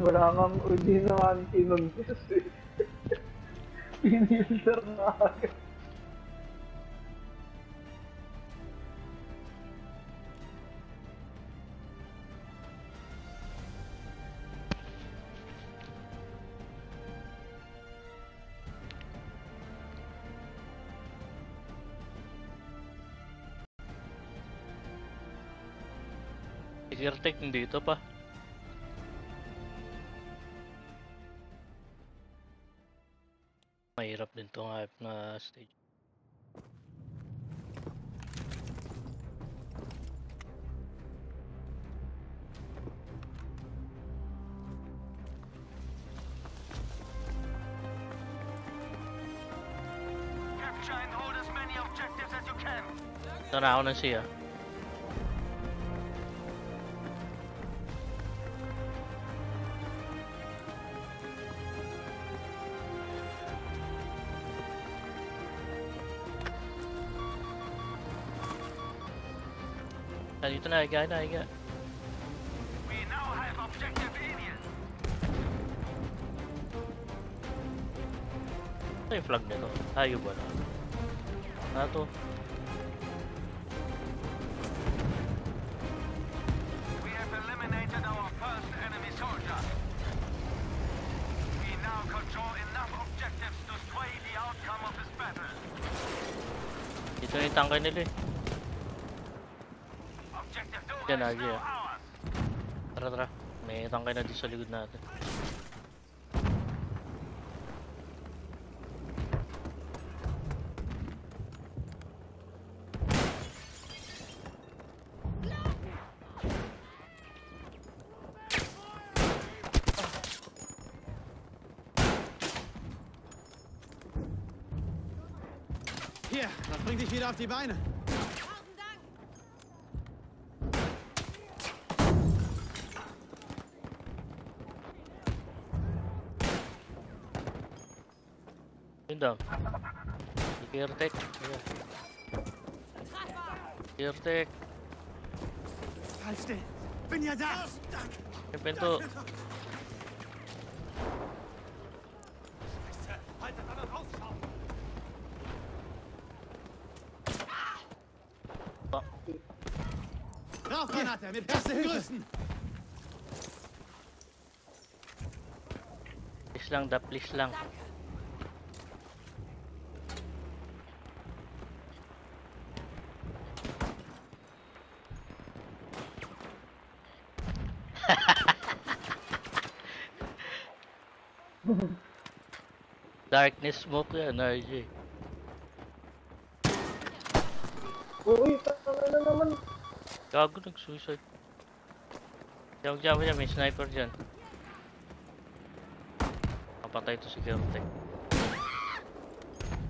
Wala kang, hindi naman kinontes eh. Pinilter na agad. Tigirtek, dito pa. Mahirap din tong hype na stage. Capture and hold as many objectives as you can. Sana ako na siya. Dito na, higa na, higa. We now have objective alien. Ano yung flag nito? Tayo ba na? Ano to? We have eliminated our first enemy soldier. We now control enough objectives to sway the outcome of this battle. Dito na yung tangkay nila eh. Objective Dora Yan, is Agi, now ah. Tara, tara. May tangkay na dito sa likod natin. Hier, das bringt dich wieder auf die Beine. Yun daw. Kirtek. Kirtek. Halt still. Bin ja da. Yung pinto. Haltet an und Ausschau. Pa- Rauchgranate mit erste Hilfe. Please lang, da please lang. Darkness smoke yan, RJ. Uy, tanga na naman. Gago nag-suicide. Diyan, diyan, diyan, may sniper dyan. Kapatay to si Gertek.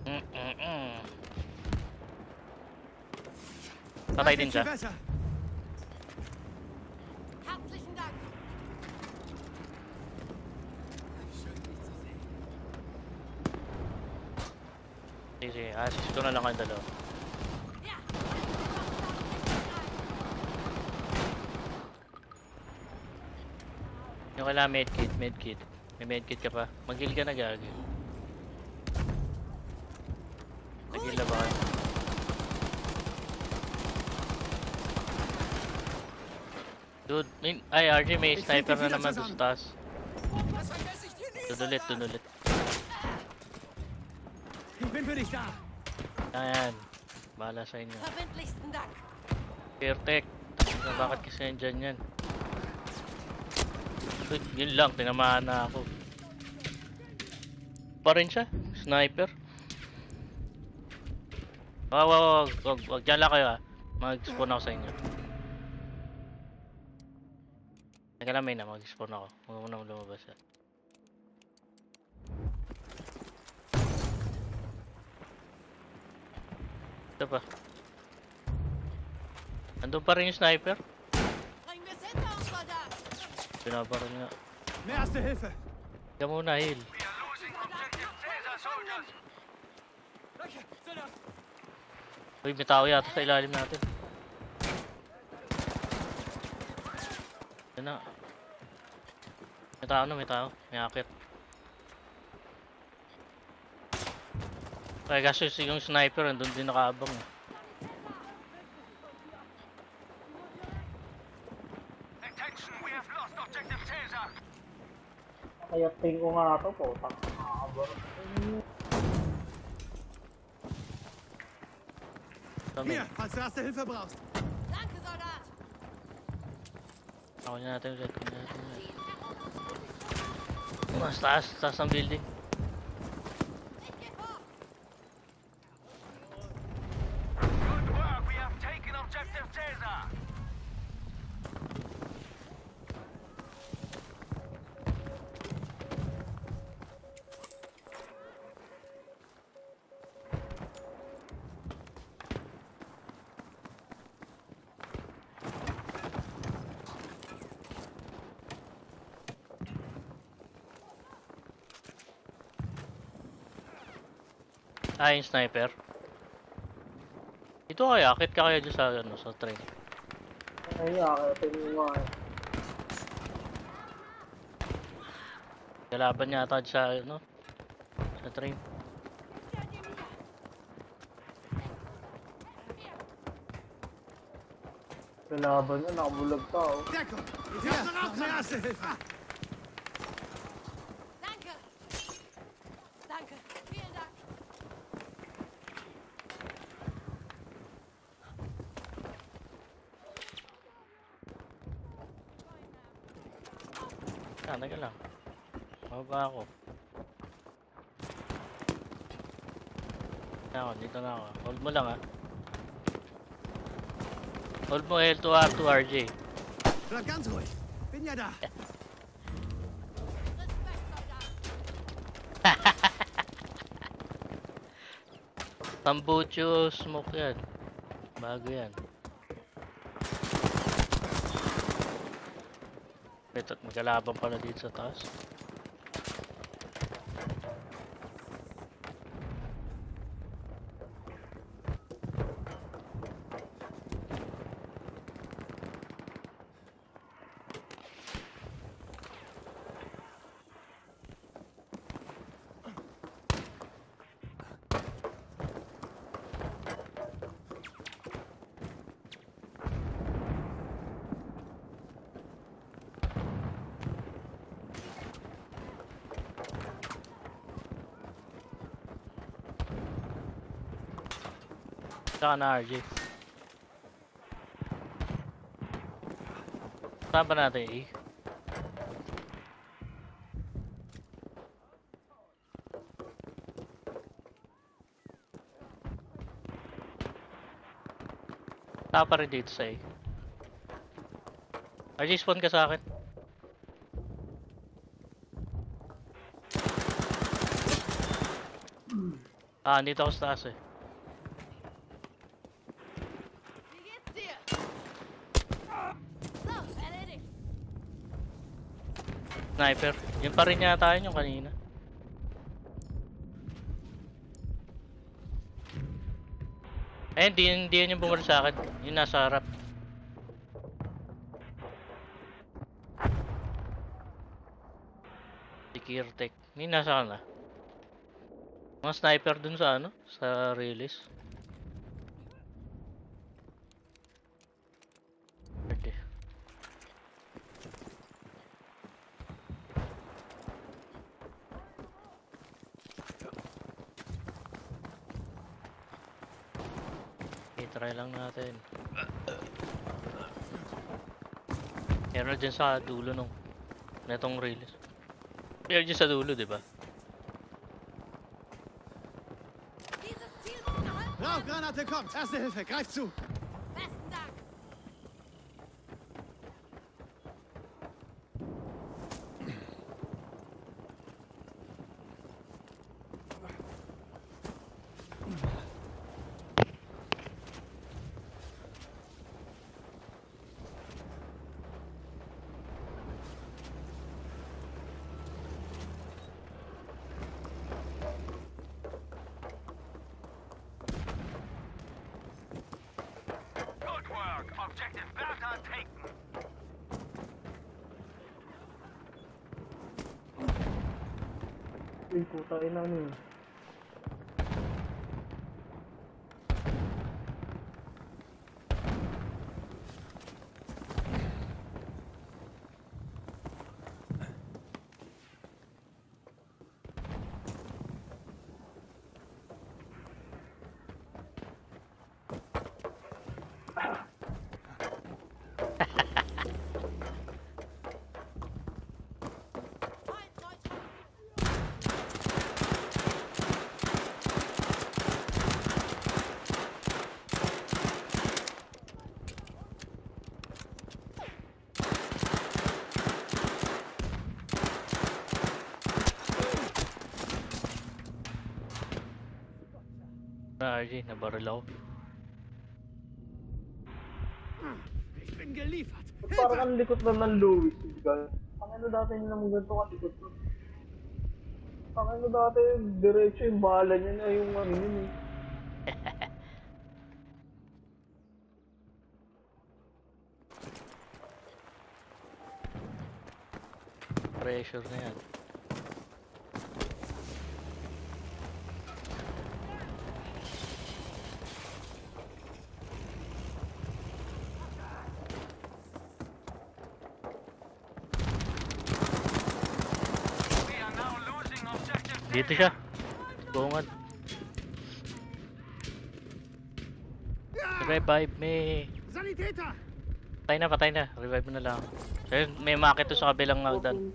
Mm -mm -mm. Patay din siya. Sige, sige. Assist ko na lang kayo dalawa. Yung kailangan medkit, medkit. May medkit ka pa. Mag-heal ka na gagi. Nag-heal na ba kayo? Dude, may, ay RJ may sniper na naman doon sa taas. Doon ulit, doon ulit. Ayan. Bahala sa inyo. Fairtech. Na bakit kasi nandyan yan? Dude, yun lang. Tinamaan na ako. Pa rin siya. Sniper. Wag, wag, wag, wag, wag. Diyan lang kayo ah. Mag-spawn ako sa inyo. Teka lang may na, mag-spawn ako. Huwag mo na lumabas ah. Ito pa. Andun pa rin yung sniper. Binabaran nga. Mehr erste Hilfe. Ikaw muna, heal. Uy, may tao yata sa ilalim natin. Yan na. May tao na, may tao. May akit. Kaya kaso yung sniper, andun din nakaabang. eh. Kaya ting ko nga to po. Kami. Hier, falls du erste Hilfe brauchst. Danke, Soldat. Ako natin ulit. Ako natin ulit. Mas taas, taas ng building. Ah, yung sniper. Ito kaya, akit ka kaya dyan sa, ano, sa train. Ay, kaya ting ko nga. Kalaban niya ata sa, ano, sa train. Kalaban niya, nakabulag ka oh. Deckung. Hier, noch mehr erste Hilfe. Danke. Danke. Vielen Dank. Ah, teka lang. Mababa ako. Ako, dito na ako. Hold mo lang ah. Hold mo L2R2 RJ. Bleib ganz ruhig. Bin ja da. Tambucho smoke yan. Bago yan. Ito, magkalaban pala dito sa taas. Saka na RJ. Saan ba natin eh? Saka pa rin dito sa eh. RJ, spawn ka sa akin. Ah, dito ako sa taas eh. Sniper. Yun pa rin yata yun yung kanina. Eh, hindi, hindi yun yung bumalik sa akin. Yung nasa harap. Si Kirtek. Yung nasa kana. Mga sniper dun sa ano? Sa release. I-try lang natin. Meron dyan sa dulo nung netong release. Meron dyan sa dulo, di ba? Rauchgranate kommt. Erste Hilfe. Greif zu. Uy, puta ina mo. Na RJ, nabaril ako. Ich bin geliefert. Parang ang likot na ng Louis, guys? Ang ano dati yung naman ganito kalikot nun? Ang ano dati, diretso yung bala niya na yung ano yun eh. Pressure na yan. Dito siya. Bungad. Revive me. Sanitäter! Patay na, patay na. Revive na lang. Ayun, may makit to sa kabilang hagdan.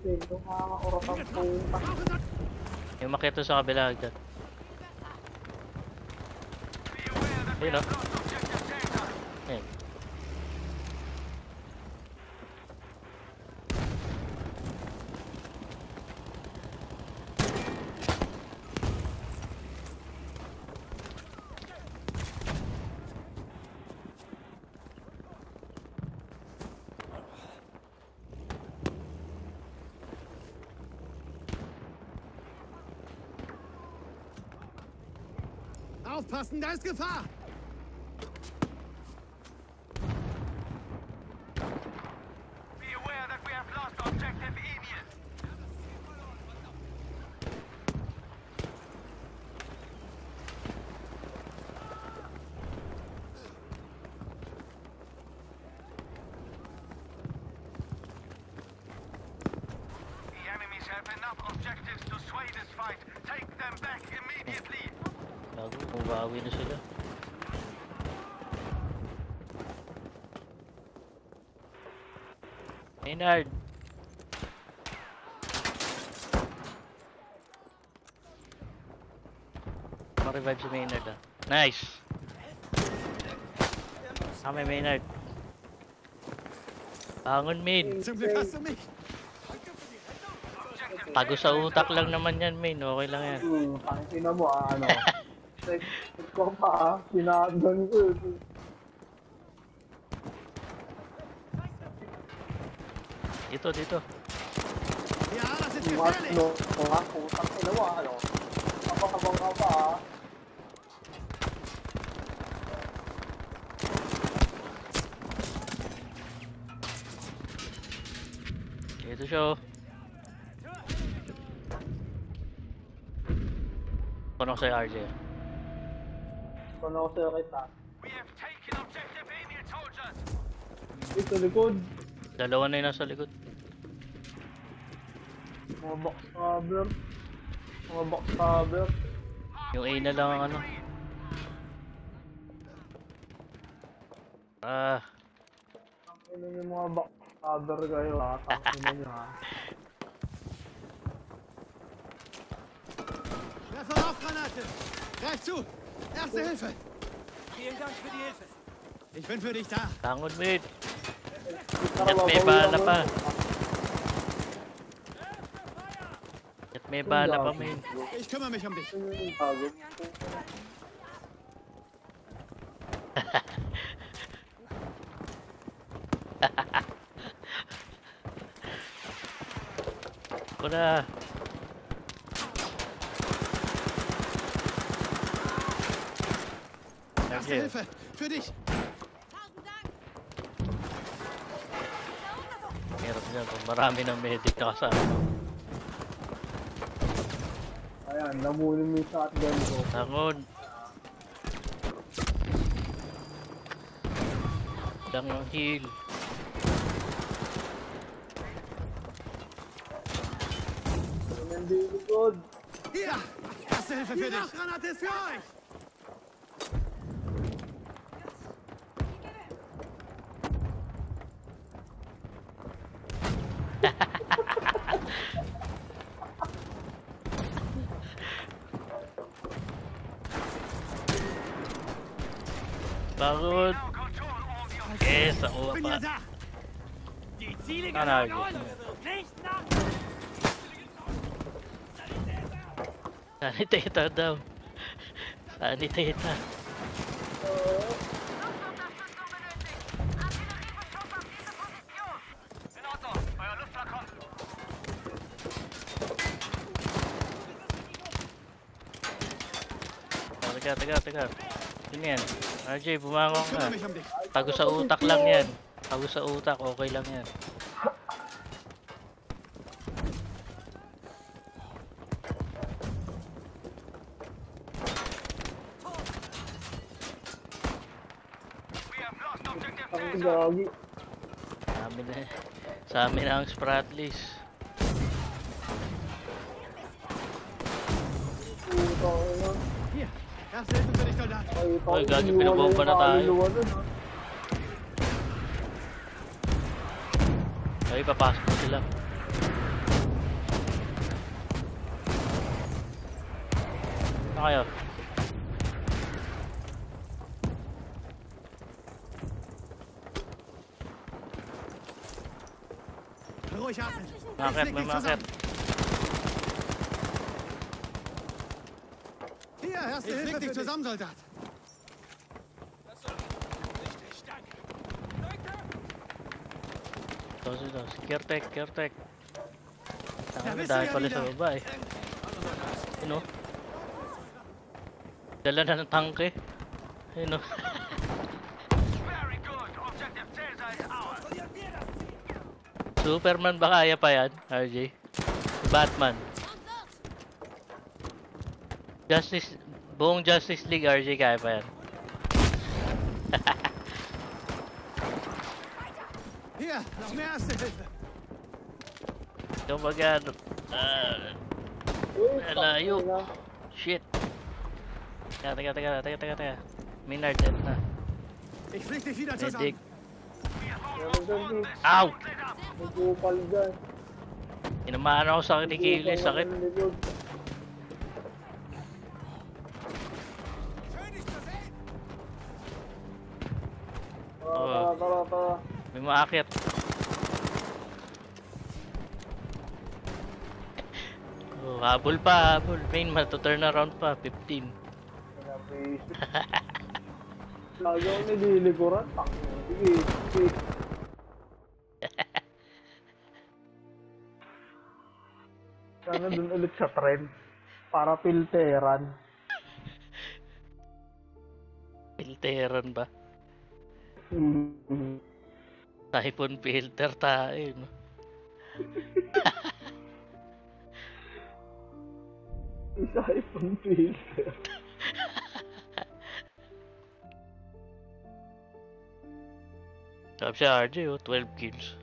May makit to sa kabilang hagdan. Ayun, have oh. Ayun. Aufpassen, da ist Gefahr! Be aware that we have lost objective Enian. Bumawi na sila. Maynard! Ma-revive si Maynard ah. Nice! Ah, may Maynard. Bangon main! Tago sa utak lang naman yan main. Okay lang yan. Hmm, mo ah, ano. Ko pa sinadon ko. Dito, dito. Gefährlich! no, nga, putang ah, ano. Kapakabang ka pa ah. Dito siya oh. Kuno ko sa'yo RJ. Kung ako sa'yo kita. We have taken objective Enian soldiers. Dito likod. Dalawa na yun nasa likod. Mga box cover. Mga box cover. Yung A na lang ang ano. Ah, Ano yung mga box cover kayo ah. Tangina nyo ah. Werfe Rauchgranate! Greif zu! Erste Hilfe! Vielen Dank für die Hilfe. Ich bin für dich da! tangon mid. Para At may mabawi bala ako. pa. At may bala pa main. Ich kümmere mich um dich! Ano Okay. Hilfe! Für dich! Tausend Dank! Meron dyan. Kung marami ng medic na kasama. Ayan, namunin mo yung shotgun ko. Tangon. Lang ang heal. Nandito likod. Hier! Erste Hilfe für dich! Die Granate ist für euch! Eh, Pagod. Yes, ako pa. Tanawag. Sanitator daw. Sanitator. Teka, teka, teka. Yun yan. RJ, bumangon ka. Tago sa utak lang yan. Tago sa utak, okay lang yan. Ang gagi. Sa amin na. Sa amin ang Spratlys. Soldat! Ay, gagi, pinabomba na tayo. ah. Ay, papasok na sila. Ano kayo? Ruhig atmen! Dich bakit? zusammen! Hier, erste ich leg dich zusammen, Soldat! Ito, ito. Secure-tech, secure-tech. Ja, Tanga, bist du dahil pala sa baba eh. Ano? Dala na ng tangke. Ano? Superman ba kaya pa yan, RJ? Si Batman. Justice, buong Justice League, RJ, kaya pa yan. Mehr Erste Hilfe! Kapag ano, ah, Malayo. tangina. shit. Teka, teka, teka, teka, teka, teka. Minard dead na. Ich flieg dich wieder Medic. zusammen! Pete. Ow! May kupal dyan. Inamaan ako sa ni Kaylee, sakit. Ang May maakyat. Oh, habol pa, habol. Main, matuturn around pa, 15. Pinapisip. Lagi ako nililikuran. Sige, sige. Sana dun ulit sa trend. Para filteran. Filteran ba? Mhm. Typhoon filter tayo, no? IPhone filter. Sabi siya RJ, oh, 12 kills.